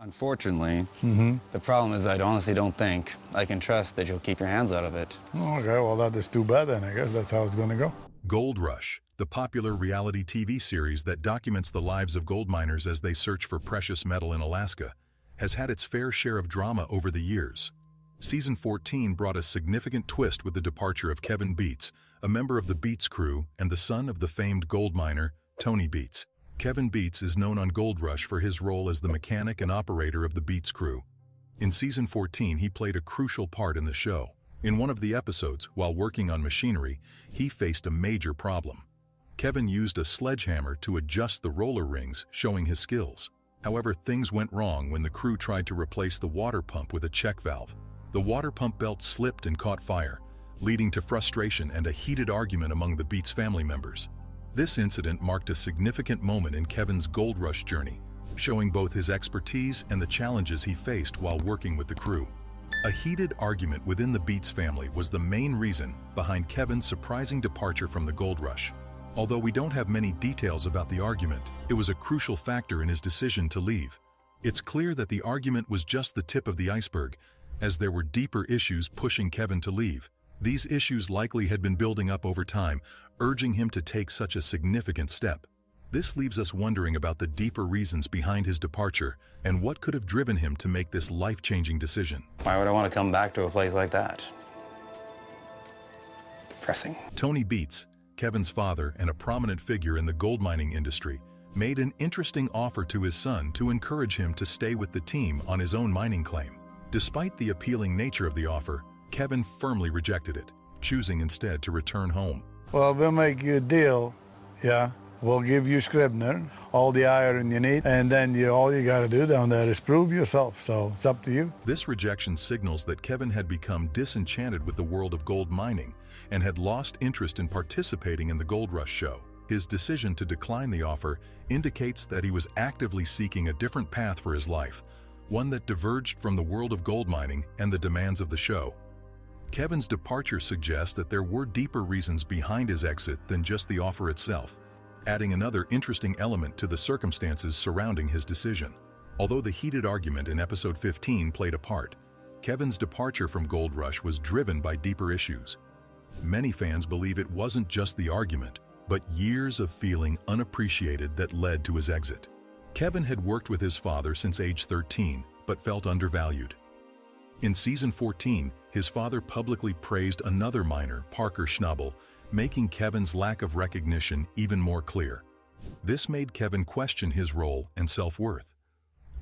Unfortunately, mm-hmm. the problem is I honestly don't think I can trust that you'll keep your hands out of it. Okay, well, that is too bad then. I guess that's how it's going to go. Gold Rush, the popular reality TV series that documents the lives of gold miners as they search for precious metal in Alaska, has had its fair share of drama over the years. Season 14 brought a significant twist with the departure of Kevin Beets, a member of the Beets crew and the son of the famed gold miner, Tony Beets. Kevin Beets is known on Gold Rush for his role as the mechanic and operator of the Beets crew. In season 14, he played a crucial part in the show. In one of the episodes, while working on machinery, he faced a major problem. Kevin used a sledgehammer to adjust the roller rings, showing his skills. However, things went wrong when the crew tried to replace the water pump with a check valve. The water pump belt slipped and caught fire, leading to frustration and a heated argument among the Beets family members. This incident marked a significant moment in Kevin's gold rush journey, showing both his expertise and the challenges he faced while working with the crew. A heated argument within the Beets family was the main reason behind Kevin's surprising departure from the gold rush. Although we don't have many details about the argument, it was a crucial factor in his decision to leave. It's clear that the argument was just the tip of the iceberg, as there were deeper issues pushing Kevin to leave. These issues likely had been building up over time, urging him to take such a significant step. This leaves us wondering about the deeper reasons behind his departure and what could have driven him to make this life-changing decision. Why would I want to come back to a place like that? Depressing. Tony Beets, Kevin's father and a prominent figure in the gold mining industry, made an interesting offer to his son to encourage him to stay with the team on his own mining claim. Despite the appealing nature of the offer, Kevin firmly rejected it, choosing instead to return home. Well, we'll make you a deal. Yeah. We'll give you Scribner, all the iron you need, and then you, all you got to do down there is prove yourself. So it's up to you. This rejection signals that Kevin had become disenchanted with the world of gold mining and had lost interest in participating in the Gold Rush show. His decision to decline the offer indicates that he was actively seeking a different path for his life, one that diverged from the world of gold mining and the demands of the show. Kevin's departure suggests that there were deeper reasons behind his exit than just the offer itself, adding another interesting element to the circumstances surrounding his decision. Although the heated argument in episode 15 played a part, Kevin's departure from Gold Rush was driven by deeper issues. Many fans believe it wasn't just the argument, but years of feeling unappreciated that led to his exit. Kevin had worked with his father since age 13, but felt undervalued. In season 14, his father publicly praised another miner, Parker Schnabel, making Kevin's lack of recognition even more clear. This made Kevin question his role and self-worth.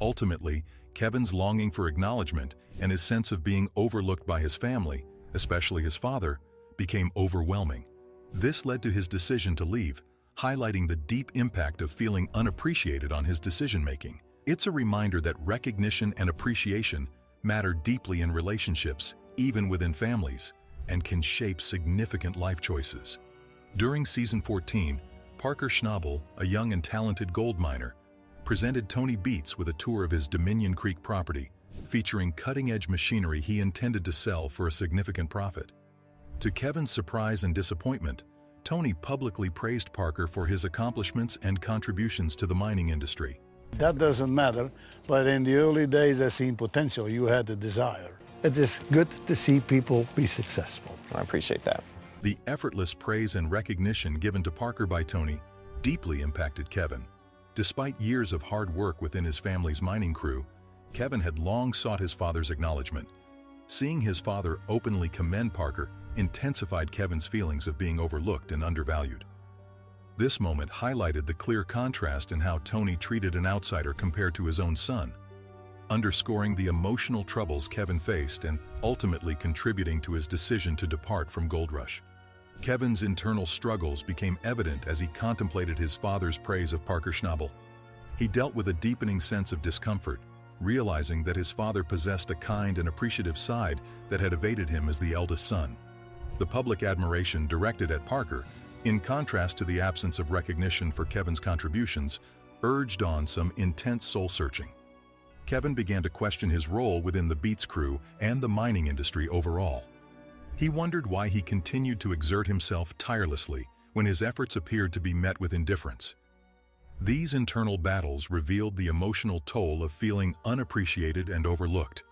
Ultimately, Kevin's longing for acknowledgement and his sense of being overlooked by his family, especially his father, became overwhelming. This led to his decision to leave, highlighting the deep impact of feeling unappreciated on his decision-making. It's a reminder that recognition and appreciation matter deeply in relationships, even within families, and can shape significant life choices. During season 14, Parker Schnabel, a young and talented gold miner, presented Tony Beats with a tour of his Dominion Creek property, featuring cutting-edge machinery he intended to sell for a significant profit. To Kevin's surprise and disappointment, Tony publicly praised Parker for his accomplishments and contributions to the mining industry. That doesn't matter, but in the early days, I seen potential. You had the desire. It is good to see people be successful. I appreciate that. The effortless praise and recognition given to Parker by Tony deeply impacted Kevin. Despite years of hard work within his family's mining crew, Kevin had long sought his father's acknowledgement. Seeing his father openly commend Parker intensified Kevin's feelings of being overlooked and undervalued. This moment highlighted the clear contrast in how Tony treated an outsider compared to his own son, underscoring the emotional troubles Kevin faced and ultimately contributing to his decision to depart from Gold Rush. Kevin's internal struggles became evident as he contemplated his father's praise of Parker Schnabel. He dealt with a deepening sense of discomfort, realizing that his father possessed a kind and appreciative side that had evaded him as the eldest son. The public admiration directed at Parker, in contrast to the absence of recognition for Kevin's contributions, urged on some intense soul-searching. Kevin began to question his role within the Beets crew and the mining industry overall. He wondered why he continued to exert himself tirelessly when his efforts appeared to be met with indifference. These internal battles revealed the emotional toll of feeling unappreciated and overlooked,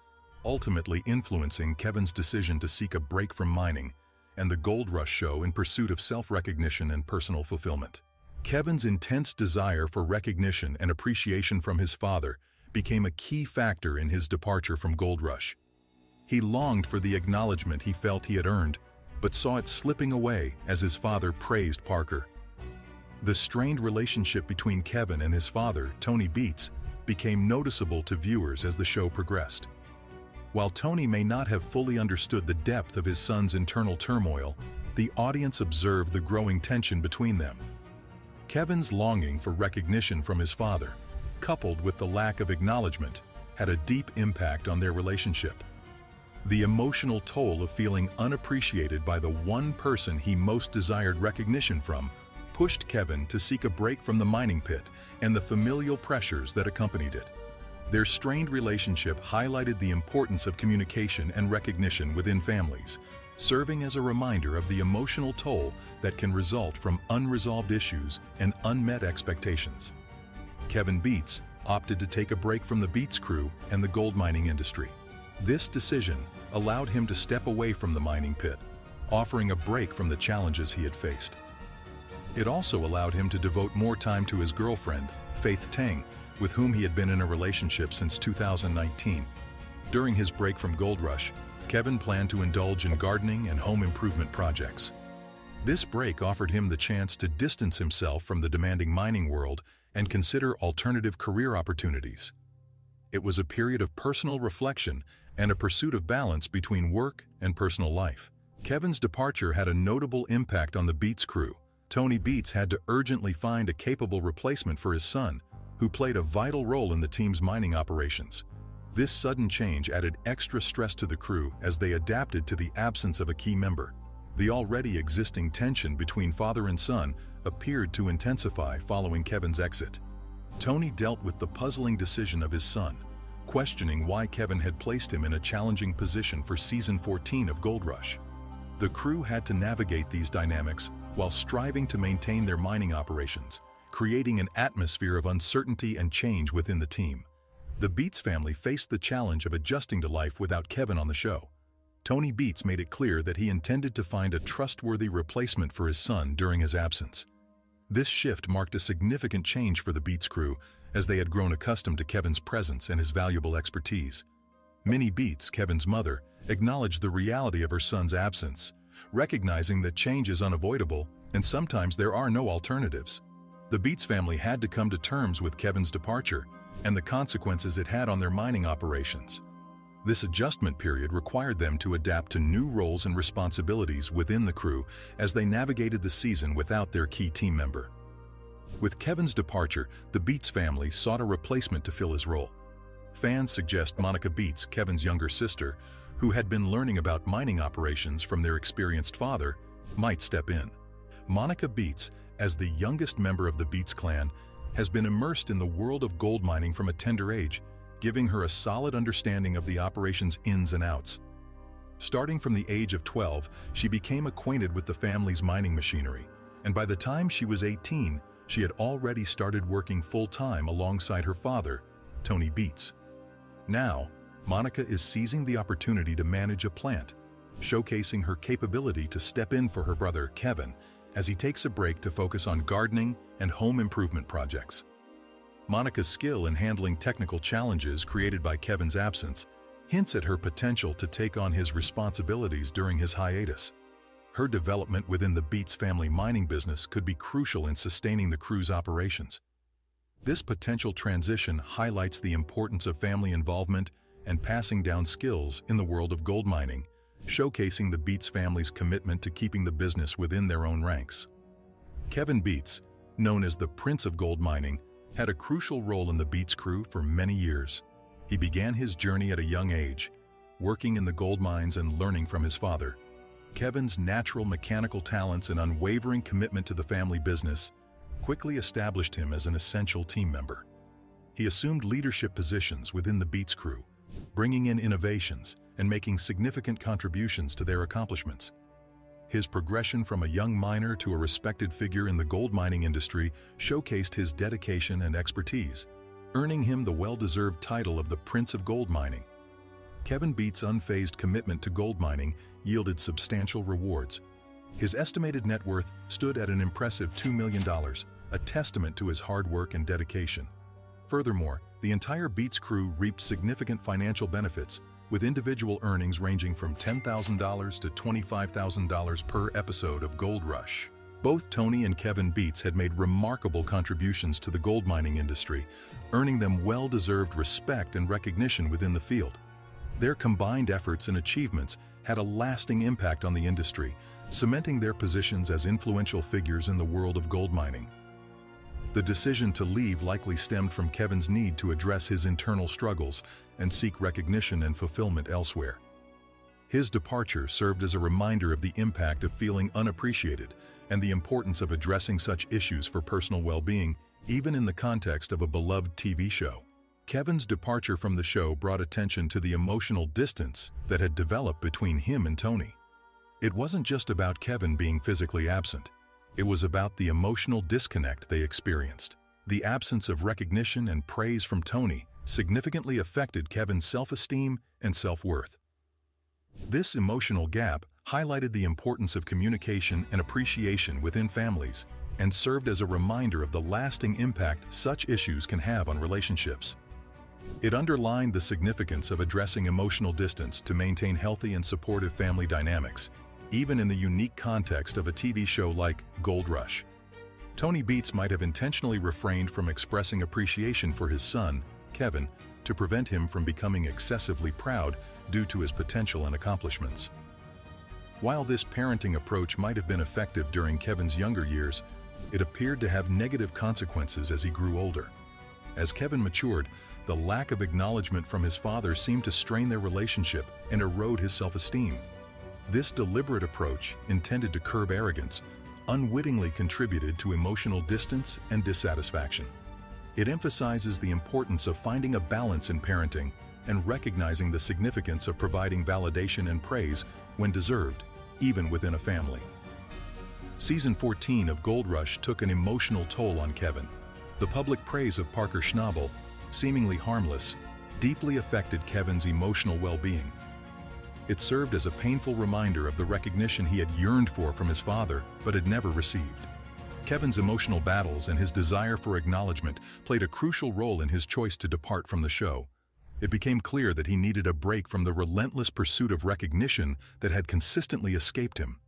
ultimately influencing Kevin's decision to seek a break from mining and the Gold Rush show in pursuit of self-recognition and personal fulfillment. Kevin's intense desire for recognition and appreciation from his father became a key factor in his departure from Gold Rush. He longed for the acknowledgement he felt he had earned, but saw it slipping away as his father praised Parker. The strained relationship between Kevin and his father, Tony Beets, became noticeable to viewers as the show progressed. While Tony may not have fully understood the depth of his son's internal turmoil, the audience observed the growing tension between them. Kevin's longing for recognition from his father, coupled with the lack of acknowledgement, had a deep impact on their relationship. The emotional toll of feeling unappreciated by the one person he most desired recognition from pushed Kevin to seek a break from the mining pit and the familial pressures that accompanied it. Their strained relationship highlighted the importance of communication and recognition within families, serving as a reminder of the emotional toll that can result from unresolved issues and unmet expectations. Kevin Beets opted to take a break from the Beets crew and the gold mining industry. This decision allowed him to step away from the mining pit, offering a break from the challenges he had faced. It also allowed him to devote more time to his girlfriend, Faith Tang, with whom he had been in a relationship since 2019. During his break from Gold Rush, Kevin planned to indulge in gardening and home improvement projects. This break offered him the chance to distance himself from the demanding mining world and consider alternative career opportunities. It was a period of personal reflection and a pursuit of balance between work and personal life. Kevin's departure had a notable impact on the Beets crew. Tony Beets had to urgently find a capable replacement for his son, who played a vital role in the team's mining operations. This sudden change added extra stress to the crew as they adapted to the absence of a key member. The already existing tension between father and son appeared to intensify following Kevin's exit. Tony dealt with the puzzling decision of his son, questioning why Kevin had placed him in a challenging position for season 14 of Gold Rush. The crew had to navigate these dynamics while striving to maintain their mining operations, creating an atmosphere of uncertainty and change within the team. The Beets family faced the challenge of adjusting to life without Kevin on the show. Tony Beets made it clear that he intended to find a trustworthy replacement for his son during his absence. This shift marked a significant change for the Beets crew as they had grown accustomed to Kevin's presence and his valuable expertise. Minnie Beets, Kevin's mother, acknowledged the reality of her son's absence, recognizing that change is unavoidable and sometimes there are no alternatives. The Beets family had to come to terms with Kevin's departure and the consequences it had on their mining operations. This adjustment period required them to adapt to new roles and responsibilities within the crew as they navigated the season without their key team member. With Kevin's departure, the Beets family sought a replacement to fill his role. Fans suggest Monica Beets, Kevin's younger sister, who had been learning about mining operations from their experienced father, might step in. Monica Beets, as the youngest member of the Beets clan, has been immersed in the world of gold mining from a tender age, giving her a solid understanding of the operation's ins and outs. Starting from the age of 12, she became acquainted with the family's mining machinery, and by the time she was 18, she had already started working full-time alongside her father, Tony Beets. Now, Monica is seizing the opportunity to manage a plant, showcasing her capability to step in for her brother, Kevin, as he takes a break to focus on gardening and home improvement projects. Monica's skill in handling technical challenges created by Kevin's absence hints at her potential to take on his responsibilities during his hiatus. Her development within the Beets family mining business could be crucial in sustaining the crew's operations. This potential transition highlights the importance of family involvement and passing down skills in the world of gold mining, showcasing the Beets family's commitment to keeping the business within their own ranks. Kevin Beets, known as the Prince of Gold Mining, had a crucial role in the Beets crew for many years. He began his journey at a young age, working in the gold mines and learning from his father. Kevin's natural mechanical talents and unwavering commitment to the family business quickly established him as an essential team member. He assumed leadership positions within the Beets crew, bringing in innovations and making significant contributions to their accomplishments. His progression from a young miner to a respected figure in the gold mining industry showcased his dedication and expertise, earning him the well-deserved title of the Prince of Gold Mining. Kevin Beets' unfazed commitment to gold mining yielded substantial rewards. His estimated net worth stood at an impressive $2 million, a testament to his hard work and dedication. Furthermore, the entire Beets crew reaped significant financial benefits, with individual earnings ranging from $10,000 to $25,000 per episode of Gold Rush. Both Tony and Kevin Beets had made remarkable contributions to the gold mining industry, earning them well-deserved respect and recognition within the field. Their combined efforts and achievements had a lasting impact on the industry, cementing their positions as influential figures in the world of gold mining. The decision to leave likely stemmed from Kevin's need to address his internal struggles and seek recognition and fulfillment elsewhere. His departure served as a reminder of the impact of feeling unappreciated and the importance of addressing such issues for personal well-being, even in the context of a beloved TV show. Kevin's departure from the show brought attention to the emotional distance that had developed between him and Tony. It wasn't just about Kevin being physically absent. It was about the emotional disconnect they experienced. The absence of recognition and praise from Tony significantly affected Kevin's self-esteem and self-worth. This emotional gap highlighted the importance of communication and appreciation within families and served as a reminder of the lasting impact such issues can have on relationships. It underlined the significance of addressing emotional distance to maintain healthy and supportive family dynamics even in the unique context of a TV show like Gold Rush. Tony Beets might have intentionally refrained from expressing appreciation for his son, Kevin, to prevent him from becoming excessively proud due to his potential and accomplishments. While this parenting approach might have been effective during Kevin's younger years, it appeared to have negative consequences as he grew older. As Kevin matured, the lack of acknowledgement from his father seemed to strain their relationship and erode his self-esteem. This deliberate approach, intended to curb arrogance, unwittingly contributed to emotional distance and dissatisfaction. It emphasizes the importance of finding a balance in parenting and recognizing the significance of providing validation and praise when deserved, even within a family. Season 14 of Gold Rush took an emotional toll on Kevin. The public praise of Parker Schnabel, seemingly harmless, deeply affected Kevin's emotional well-being. It served as a painful reminder of the recognition he had yearned for from his father but had never received. Kevin's emotional battles and his desire for acknowledgement played a crucial role in his choice to depart from the show. It became clear that he needed a break from the relentless pursuit of recognition that had consistently escaped him.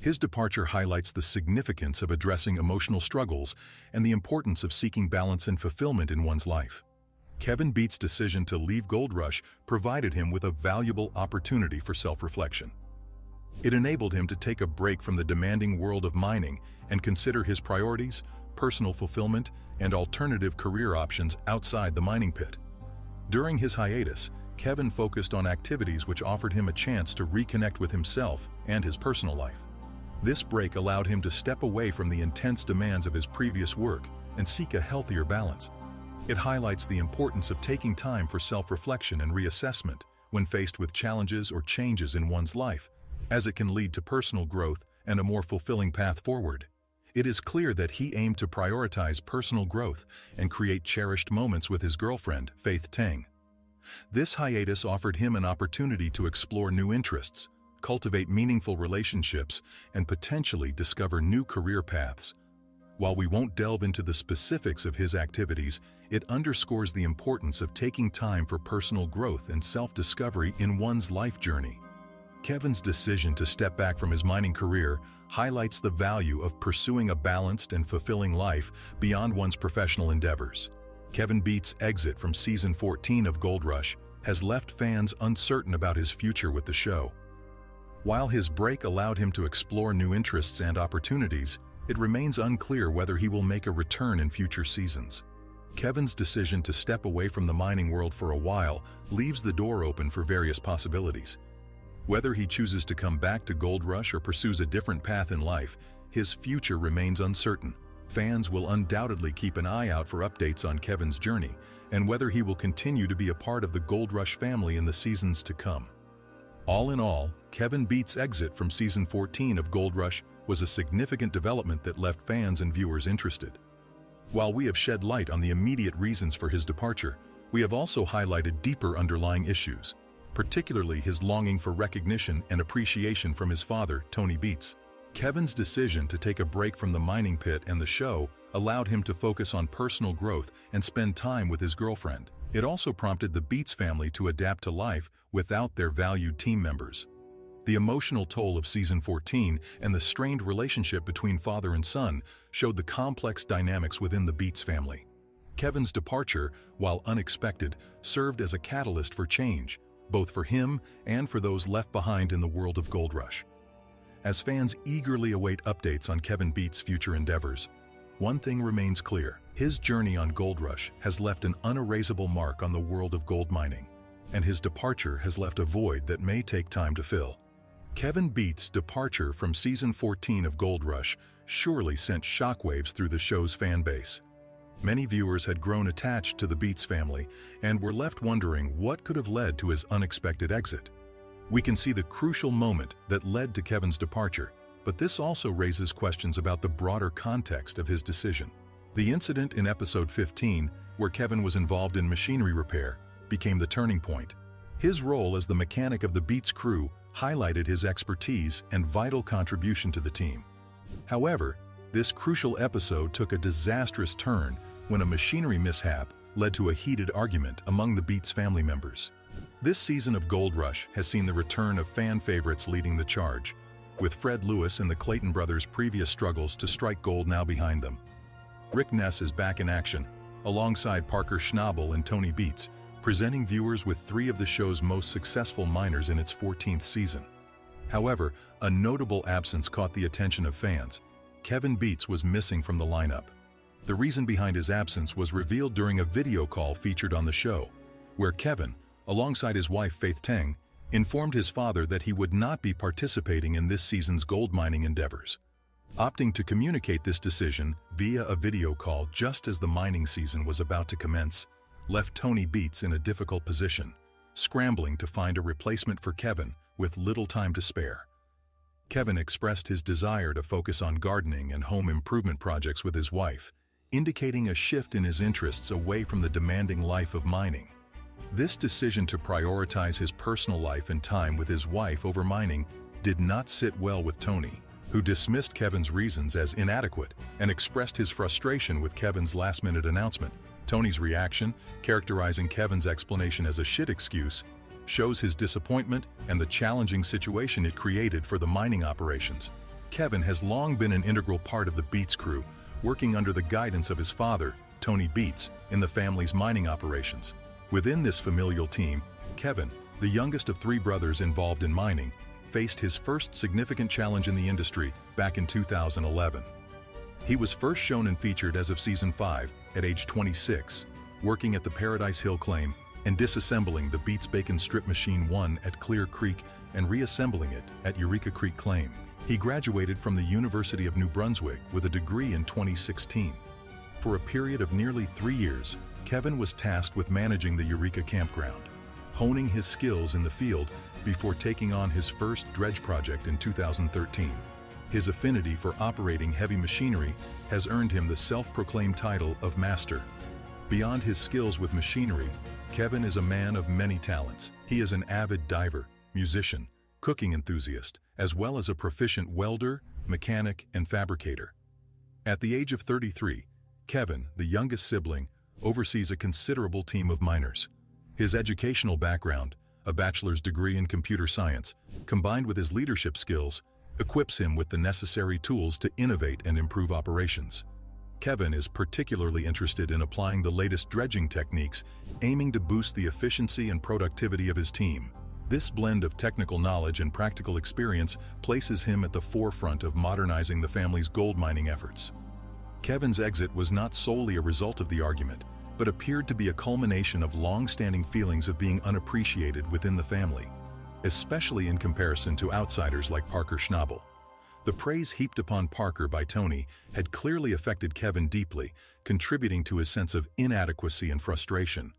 His departure highlights the significance of addressing emotional struggles and the importance of seeking balance and fulfillment in one's life. Kevin Beets' decision to leave Gold Rush provided him with a valuable opportunity for self-reflection. It enabled him to take a break from the demanding world of mining and consider his priorities, personal fulfillment, and alternative career options outside the mining pit. During his hiatus, Kevin focused on activities which offered him a chance to reconnect with himself and his personal life. This break allowed him to step away from the intense demands of his previous work and seek a healthier balance. It highlights the importance of taking time for self-reflection and reassessment when faced with challenges or changes in one's life, as it can lead to personal growth and a more fulfilling path forward. It is clear that he aimed to prioritize personal growth and create cherished moments with his girlfriend, Faith Tang. This hiatus offered him an opportunity to explore new interests, cultivate meaningful relationships, and potentially discover new career paths. While we won't delve into the specifics of his activities, it underscores the importance of taking time for personal growth and self-discovery in one's life journey. Kevin's decision to step back from his mining career highlights the value of pursuing a balanced and fulfilling life beyond one's professional endeavors. Kevin Beets' exit from season 14 of Gold Rush has left fans uncertain about his future with the show. While his break allowed him to explore new interests and opportunities, it remains unclear whether he will make a return in future seasons. Kevin's decision to step away from the mining world for a while leaves the door open for various possibilities. Whether he chooses to come back to Gold Rush or pursues a different path in life, his future remains uncertain. Fans will undoubtedly keep an eye out for updates on Kevin's journey and whether he will continue to be a part of the Gold Rush family in the seasons to come. All in all, Kevin Beets' exit from season 14 of Gold Rush was a significant development that left fans and viewers interested. While we have shed light on the immediate reasons for his departure, we have also highlighted deeper underlying issues, particularly his longing for recognition and appreciation from his father, Tony Beets. Kevin's decision to take a break from the mining pit and the show allowed him to focus on personal growth and spend time with his girlfriend. It also prompted the Beets family to adapt to life without their valued team members. The emotional toll of season 14 and the strained relationship between father and son showed the complex dynamics within the Beets family. Kevin's departure, while unexpected, served as a catalyst for change, both for him and for those left behind in the world of Gold Rush. As fans eagerly await updates on Kevin Beets' future endeavors, one thing remains clear. His journey on Gold Rush has left an unerasable mark on the world of gold mining, and his departure has left a void that may take time to fill. Kevin Beets' departure from season 14 of Gold Rush surely sent shockwaves through the show's fan base. Many viewers had grown attached to the Beets family and were left wondering what could have led to his unexpected exit. We can see the crucial moment that led to Kevin's departure, but this also raises questions about the broader context of his decision. The incident in episode 15, where Kevin was involved in machinery repair, became the turning point. His role as the mechanic of the Beets crew highlighted his expertise and vital contribution to the team. However, this crucial episode took a disastrous turn when a machinery mishap led to a heated argument among the Beets family members. This season of Gold Rush has seen the return of fan favorites leading the charge, with Fred Lewis and the Clayton brothers' previous struggles to strike gold now behind them. Rick Ness is back in action, alongside Parker Schnabel and Tony Beets, presenting viewers with three of the show's most successful miners in its 14th season. However, a notable absence caught the attention of fans. Kevin Beets was missing from the lineup. The reason behind his absence was revealed during a video call featured on the show, where Kevin, alongside his wife Faith Teng, informed his father that he would not be participating in this season's gold mining endeavors. Opting to communicate this decision via a video call just as the mining season was about to commence, left Tony Beets in a difficult position, scrambling to find a replacement for Kevin with little time to spare. Kevin expressed his desire to focus on gardening and home improvement projects with his wife, indicating a shift in his interests away from the demanding life of mining. This decision to prioritize his personal life and time with his wife over mining did not sit well with Tony, who dismissed Kevin's reasons as inadequate and expressed his frustration with Kevin's last-minute announcement. Tony's reaction, characterizing Kevin's explanation as a shit excuse, shows his disappointment and the challenging situation it created for the mining operations. Kevin has long been an integral part of the Beets crew, working under the guidance of his father, Tony Beets, in the family's mining operations. Within this familial team, Kevin, the youngest of three brothers involved in mining, faced his first significant challenge in the industry back in 2011. He was first shown and featured as of season 5 at age 26, working at the Paradise Hill claim and disassembling the Beets Bacon Strip Machine 1 at Clear Creek and reassembling it at Eureka Creek Claim. He graduated from the University of New Brunswick with a degree in 2016. For a period of nearly three years, Kevin was tasked with managing the Eureka campground, honing his skills in the field before taking on his first dredge project in 2013. His affinity for operating heavy machinery has earned him the self-proclaimed title of Master. Beyond his skills with machinery, Kevin is a man of many talents. He is an avid diver, musician, cooking enthusiast, as well as a proficient welder, mechanic, and fabricator. At the age of 33, Kevin, the youngest sibling, oversees a considerable team of miners. His educational background, a bachelor's degree in computer science, combined with his leadership skills, equips him with the necessary tools to innovate and improve operations. Kevin is particularly interested in applying the latest dredging techniques, aiming to boost the efficiency and productivity of his team. This blend of technical knowledge and practical experience places him at the forefront of modernizing the family's gold mining efforts. Kevin's exit was not solely a result of the argument, but appeared to be a culmination of long-standing feelings of being unappreciated within the family, especially in comparison to outsiders like Parker Schnabel. The praise heaped upon Parker by Tony had clearly affected Kevin deeply, contributing to his sense of inadequacy and frustration.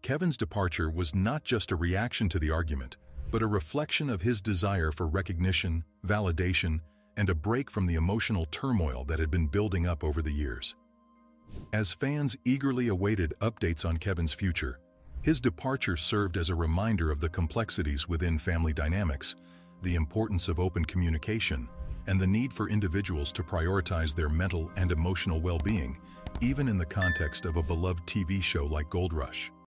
Kevin's departure was not just a reaction to the argument, but a reflection of his desire for recognition, validation, and a break from the emotional turmoil that had been building up over the years. As fans eagerly awaited updates on Kevin's future, his departure served as a reminder of the complexities within family dynamics, the importance of open communication, and the need for individuals to prioritize their mental and emotional well-being, even in the context of a beloved TV show like Gold Rush.